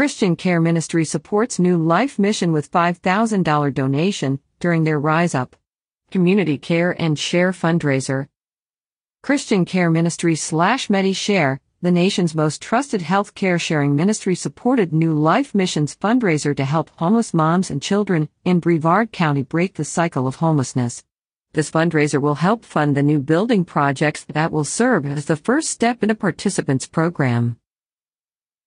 Christian Care Ministry supports New Life Mission with $5,000 donation during their Rise Up Community Care and Share fundraiser. Christian Care Ministry slash MediShare, the nation's most trusted health care sharing ministry supported New Life Mission's fundraiser to help homeless moms and children in Brevard County break the cycle of homelessness. This fundraiser will help fund the new building projects that will serve as the first step in a participants program.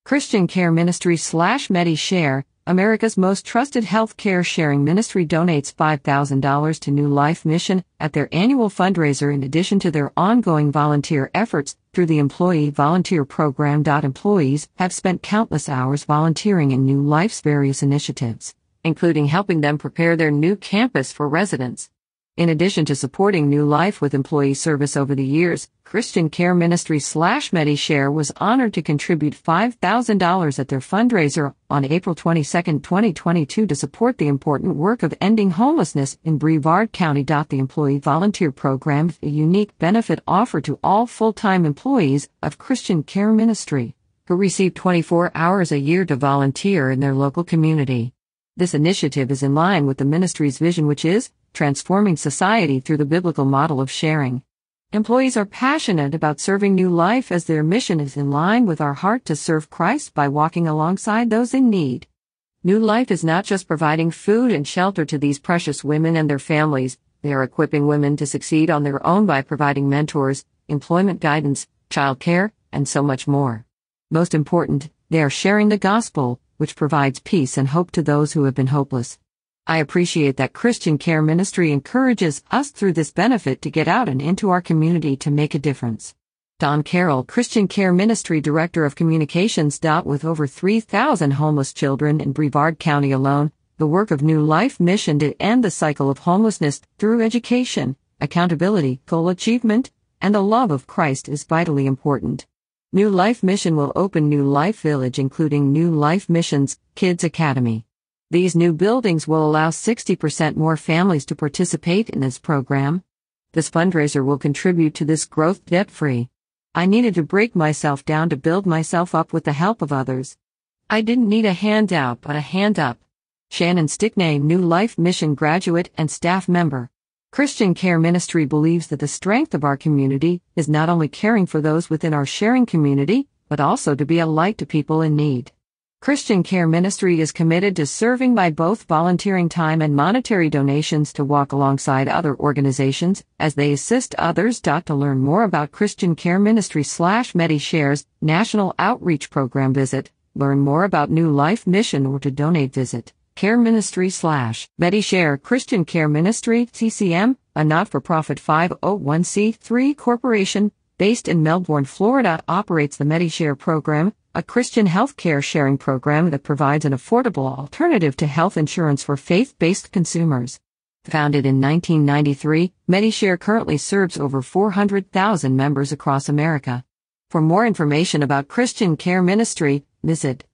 Christian Care Ministry slash MediShare, America's most trusted health care sharing ministry donates $5,000 to New Life Mission at their annual fundraiser in addition to their ongoing volunteer efforts through the Employee Volunteer Program. Employees have spent countless hours volunteering in New Life's various initiatives, including helping them prepare their new campus for residents. In addition to supporting New Life with employee service over the years, Christian Care Ministry slash MediShare was honored to contribute $5,000 at their fundraiser on April 22, 2022 to support the important work of ending homelessness in Brevard County. The Employee Volunteer Program, a unique benefit offered to all full-time employees of Christian Care Ministry, who receive 24 hours a year to volunteer in their local community. This initiative is in line with the ministry's vision which is transforming society through the biblical model of sharing. Employees are passionate about serving new life as their mission is in line with our heart to serve Christ by walking alongside those in need. New Life is not just providing food and shelter to these precious women and their families, they are equipping women to succeed on their own by providing mentors, employment guidance, childcare, and so much more. Most important, they are sharing the gospel, which provides peace and hope to those who have been hopeless. I appreciate that Christian Care Ministry encourages us through this benefit to get out and into our community to make a difference. Don Carroll, Christian Care Ministry Director of Communications. With over 3,000 homeless children in Brevard County alone, the work of New Life mission to end the cycle of homelessness through education, accountability, goal achievement, and the love of Christ is vitally important. New Life Mission will open New Life Village, including New Life Mission's Kids Academy. These new buildings will allow 60% more families to participate in this program. This fundraiser will contribute to this growth debt free. I needed to break myself down to build myself up with the help of others. I didn't need a handout but a hand up. Shannon Stickney, New Life Mission graduate and staff member. Christian Care Ministry believes that the strength of our community is not only caring for those within our sharing community, but also to be a light to people in need. Christian Care Ministry is committed to serving by both volunteering time and monetary donations to walk alongside other organizations as they assist others. To learn more about Christian Care Ministry slash MediShares National Outreach Program visit, learn more about New Life Mission or to donate visit Care Ministry slash MediShare Christian Care Ministry CCM, a not-for-profit 501c3 corporation based in Melbourne, Florida, operates the MediShare program a Christian healthcare sharing program that provides an affordable alternative to health insurance for faith-based consumers. Founded in 1993, MediShare currently serves over 400,000 members across America. For more information about Christian Care Ministry, visit